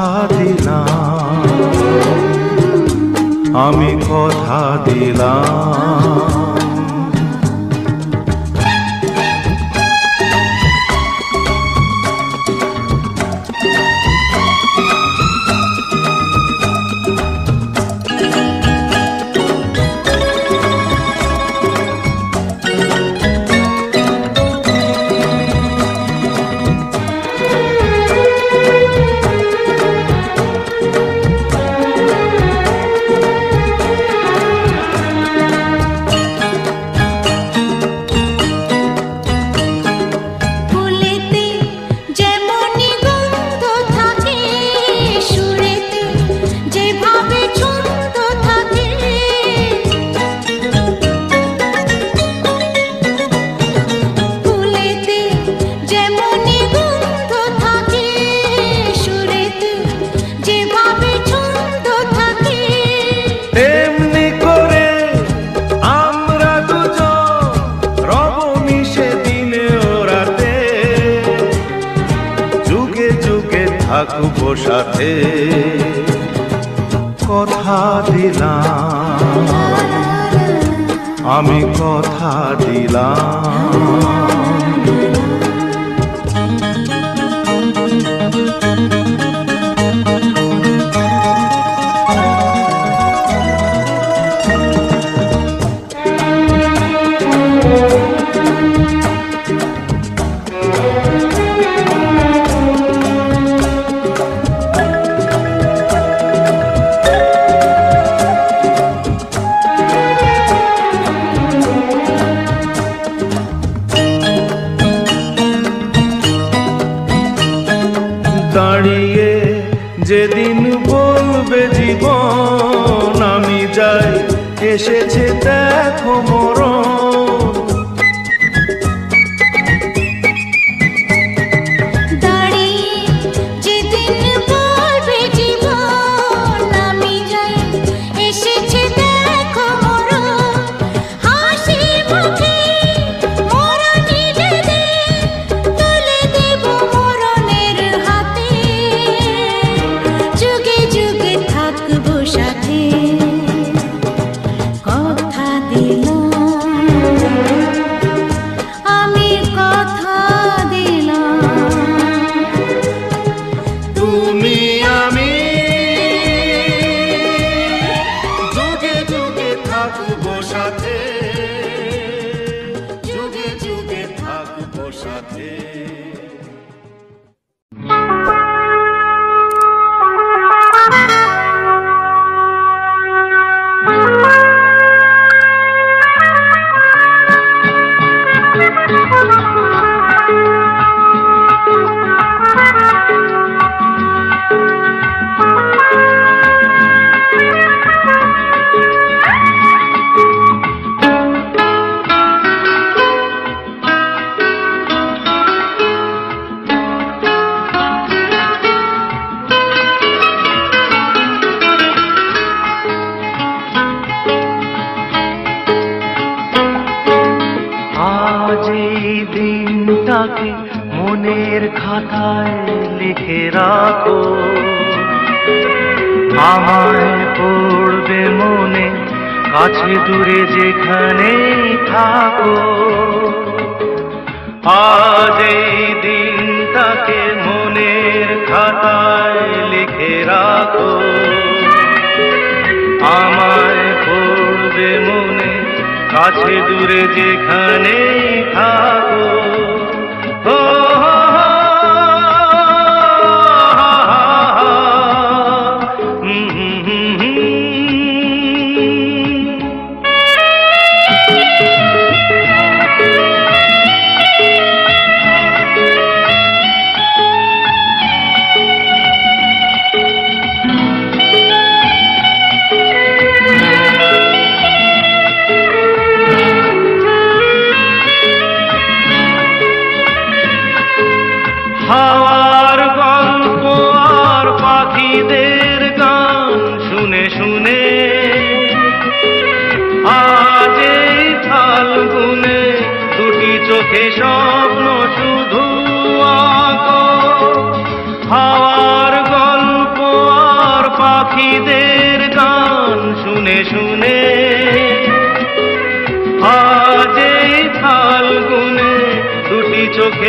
কথা দিলাম। আমি কথা দিলাম।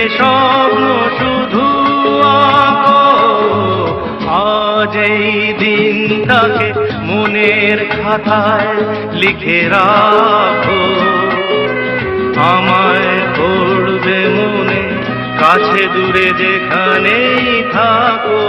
স্বপ্ন শুধু আজ এই দিনটাকে মনের খাতায় লিখে রাখো। আমায় পড়বে মনে, কাছে দূরে যেখানেই থাকো।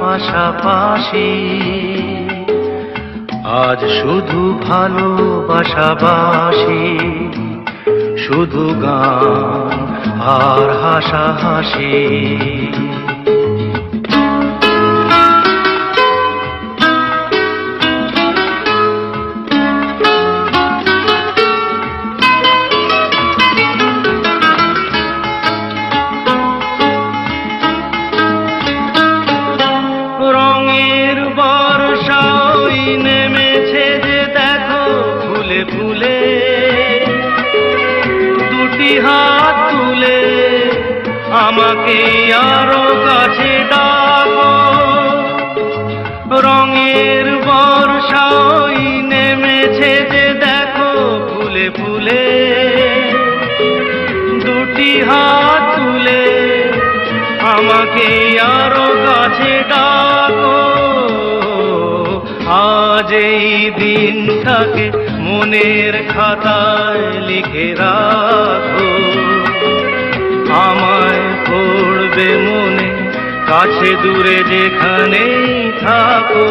পাশাপাশি। আজ শুধু ভালোবাসাবাসি শুধু গান আর হাসাহাসি। হাত তুলে আমাকে আরও কাছে ডাকো। আজ এই দিনটাকে মনের খাতায় লিখে রাখো। আমায় পড়বে মনে, কাছে দূরে যেখানেই থাকো।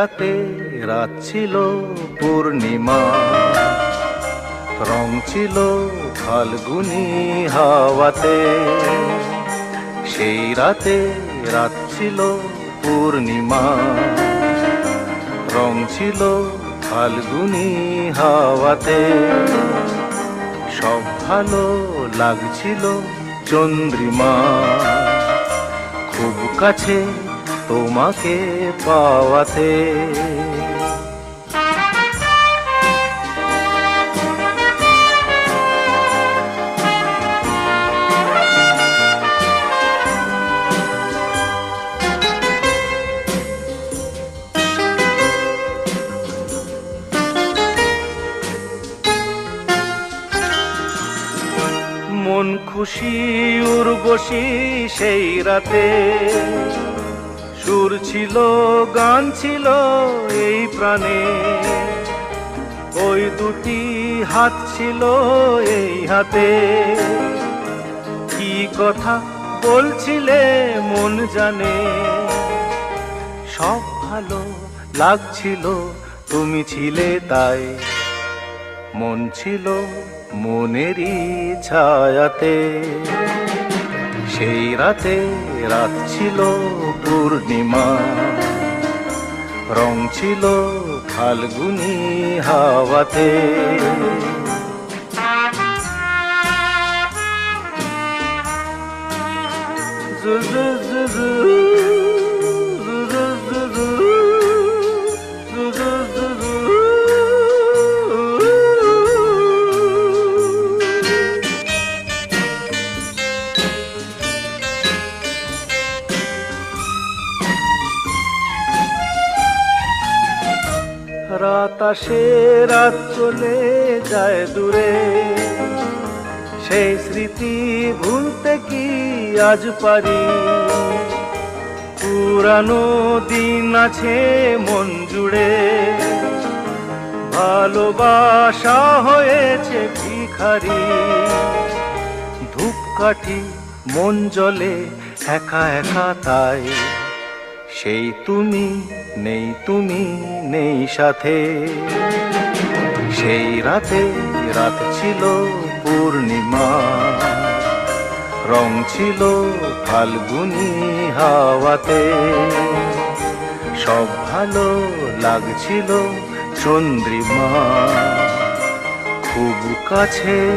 রাতে, রাত ছিল পূর্ণিমা। রং ছিল ফাল্গুনি হাওয়াতে। সেই রাতে, রাত ছিল পূর্ণিমা। রং ছিল ফাল্গুনি হাওয়াতে। সব ভালো লাগছিল চন্দ্রিমা। খুব কাছে তোমাকে পাওয়াতে। মন খুশি উর্বশী সেই রাতে। সুর ছিল, গান ছিল এই প্রাণে। ওই দুটি হাত ছিল এই হাতে। কি কথা বলছিলে মন জানে। সব ভালো লাগছিল, তুমি ছিলে তাই। মন ছিল মনেরই ছায়াতে। সেই রাতে রাত ছিল পূর্ণিমা। রং ছিল ফালগুনি হাওয়াতে। জু আসে রাত চলে যায় দূরে। সেই স্মৃতি ভুলতে কি আজ পারি? পুরানো দিন আছে মন জুড়ে। ভালোবাসা হয়েছে ভিখারি। ধূপকাঠি মন জলে একা একা তাই। সেই তুমি নেই, তুমি নেই সাথে। সেই রাতে রাত ছিল পূর্ণিমা। রং ছিল ফাল্গুনি হাওয়াতে। সব ভালো লাগছিল চন্দ্রিমা। খুব কাছে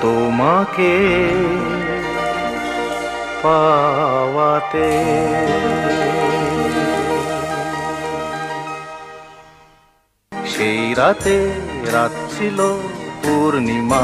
তোমাকে পাওয়াতে। সেই রাতে রাত ছিল পূর্ণিমা।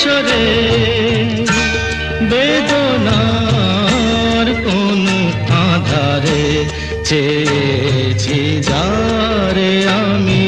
সরে বেদনার কোন আধারে চেয়েছি যারে আমি।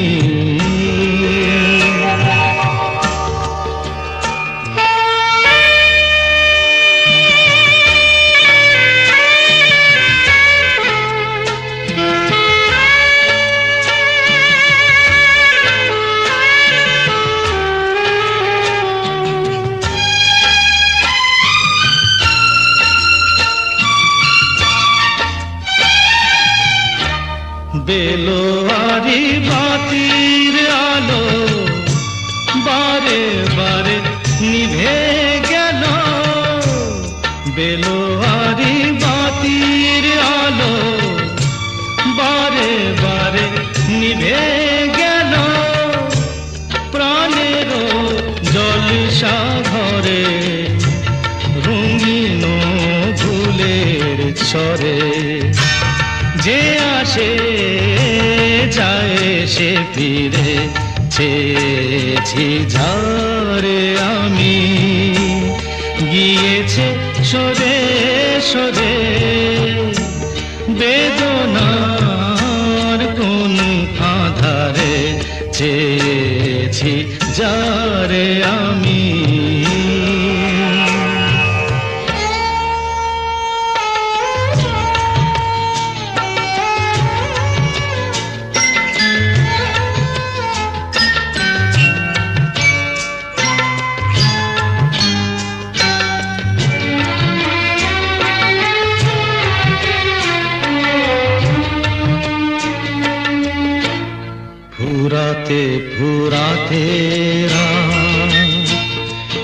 আমি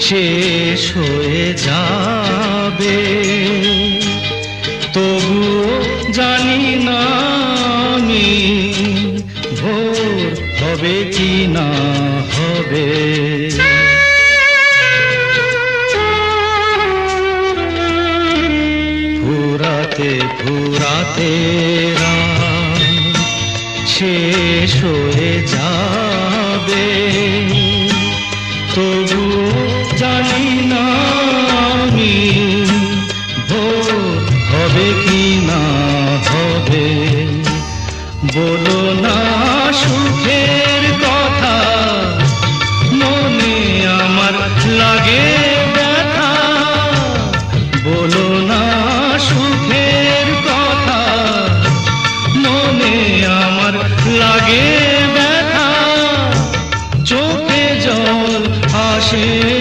শেষ হয়ে যাবে। তবুও জানি না আমি ভোর হবে কি না হবে। ফুরাতে ফুরাতে শেষ হয়ে başı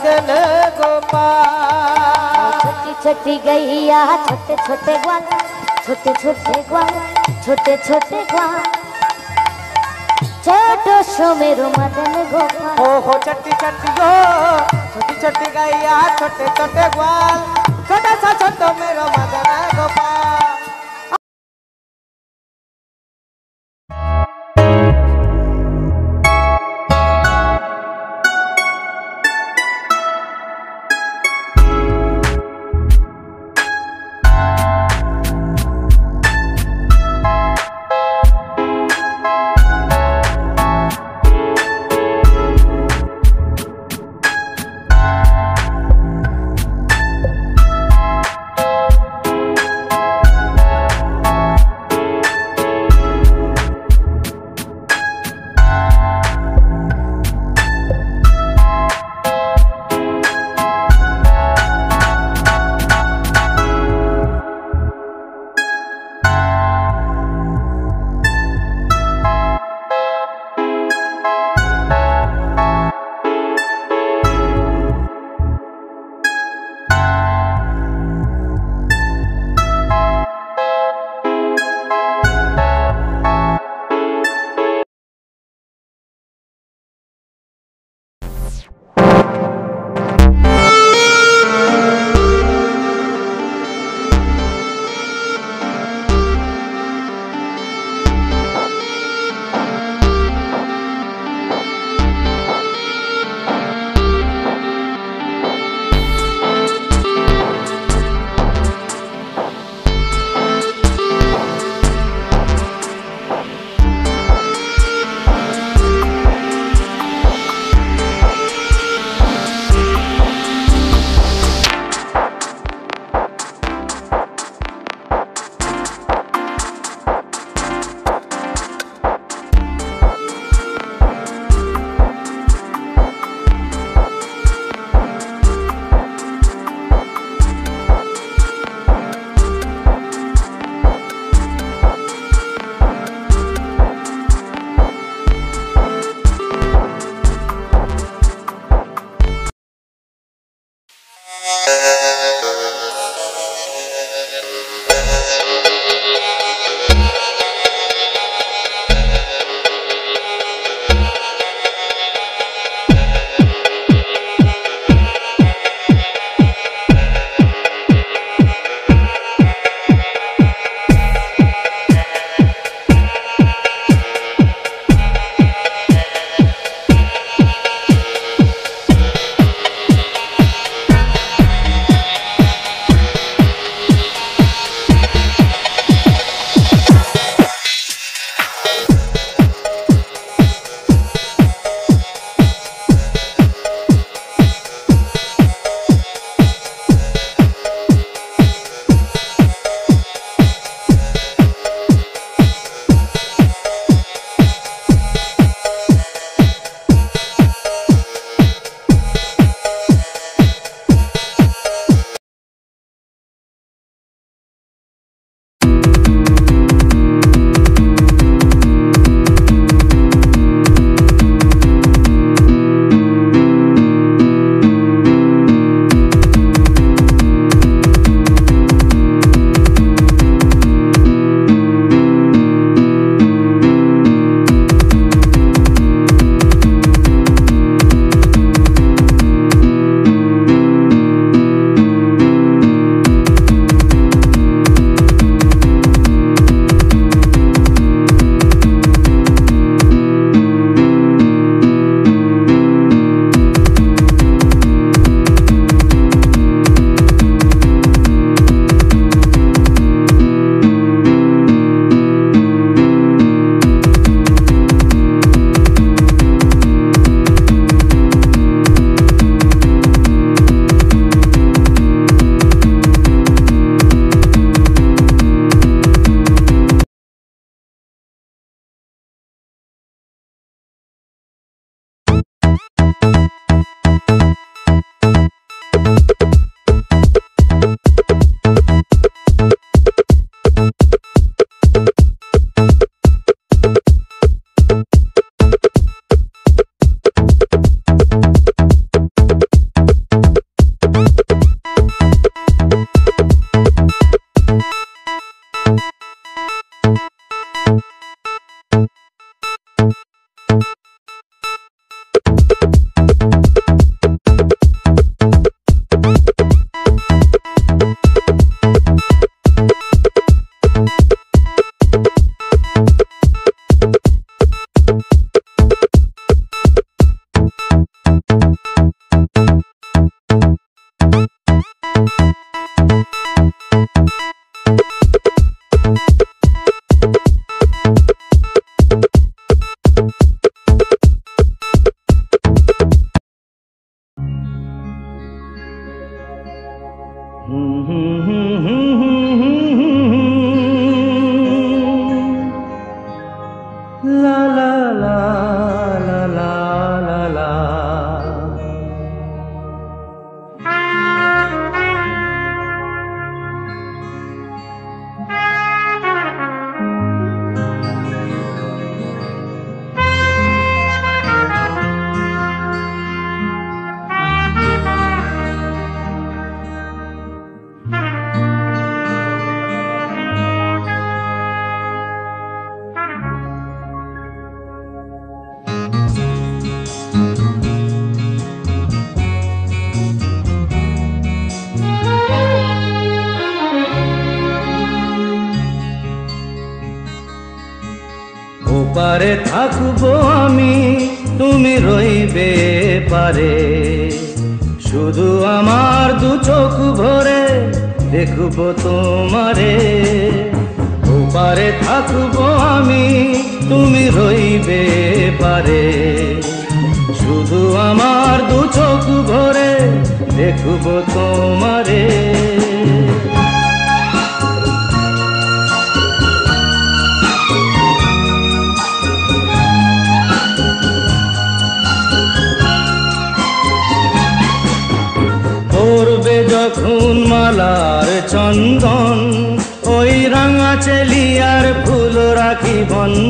मदन गोपाल छोटी छोटी गैया छोटे छोटे ग्वाल छोटे छोटे ग्वाल छोटे छोटे ग्वाल छोटो सो मेरो मदन गोपाल ओहो छोटी छोटी गो छोटी छोटी गैया छोटे छोटे ग्वाल छोटा सा छोटो मेरो मदन गोपाल পারে। শুধু আমার দু চোখ ভরে দেখব তোমারে। ওপারে থাকব আমি, তুমি রইবে পারে। শুধু আমার দু চোখ ভরে দেখব তোমারে। রাখি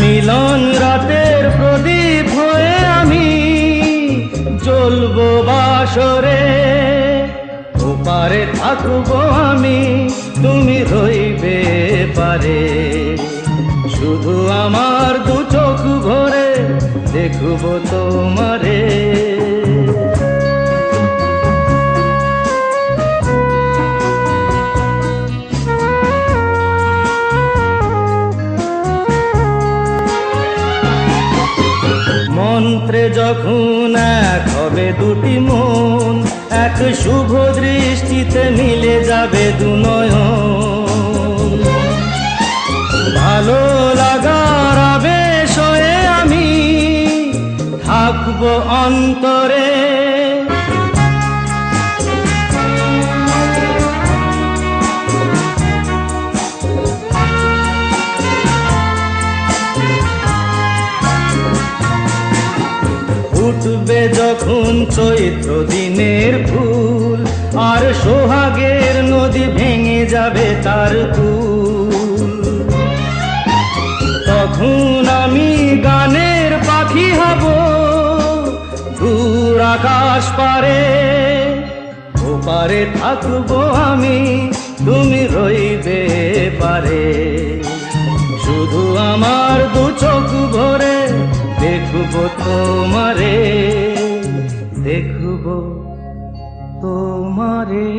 মিলন রাতের প্রদীপ হয়ে আমি জ্বলবো বাসরে। ওপারে থাকব আমি, তুমি রইবে পারে। শুধু আমার দু চোখ ভরে দেখব তোমারে। যখন এক হবে দুটি মন, এক শুভ দৃষ্টিতে মিলে যাবে দুনয়ন। ভালো লাগার আবেশ হয়ে আমি থাকব অন্তরে। চৈত্র দিনের ফুল, আর সোহাগের নদী ভেঙে যাবে তার কুল তখন আমি গানের পাখি হব, দূর আকাশ পারে, ওপারে থাকব আমি, তুমি রইবে পারে। শুধু আমার দু চোখ ভরে দেখব তোমারে। দেখব তোমারে।